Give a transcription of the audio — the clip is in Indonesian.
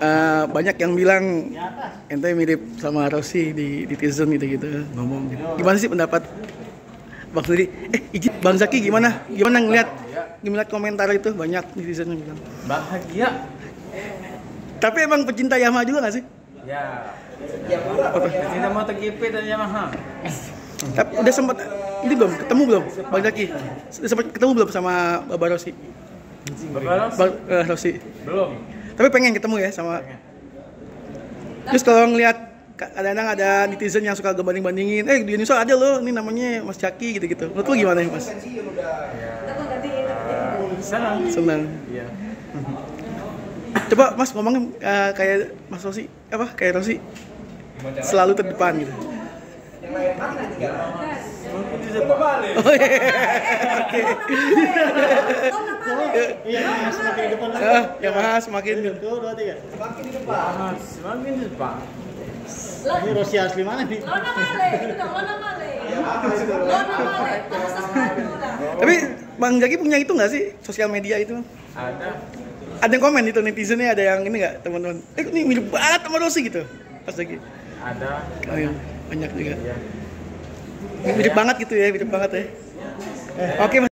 eh, banyak yang bilang ente mirip sama Rossi di netizen gitu gitu ngomong gitu. Gimana sih pendapat Bang Sudi? Eh, izin Bang Zaki gimana? Gimana ngeliat ngeliat komentar itu banyak netizen yang bilang. Bahagia. Tapi emang pecinta Yamaha juga gak sih? Ya. Kita mau GP dan Yamaha. Tapi udah sempat ini belum ketemu belum Bang Zaki? Sempat ketemu belum sama Bapak Rossi? Bapak Bang eh, Rossi. Belum. Tapi pengen ketemu ya sama Terus kalau ngelihat kadang-kadang ada netizen yang suka ngebanding-bandingin, eh di Indonesia ada loh, ini namanya Mas Caki gitu-gitu. Menurut lu gimana ya Mas? Senang. Senang. Iya. Coba Mas ngomong eh, kayak Mas Rosi, apa kayak Rosi selalu terdepan gitu. Oh, iya. Oke. Ah, ya Mas semakin Satu, dua, tiga. Ah, Semakin di depan. Ini Rossi asli mana nih? Lona male, itu dong, lona male. Lona male, para sa Spanyol. Tapi Bang Jaki punya itu nggak sih sosial media itu? Ada. Ada yang komen itu netizennya ada yang ini nggak teman-teman? Eh ini mirip banget sama Rosi gitu. Pas lagi. Ada. Oh iya, banyak juga. Iya. Mirip banget gitu ya, mirip banget ya. Oke Mas.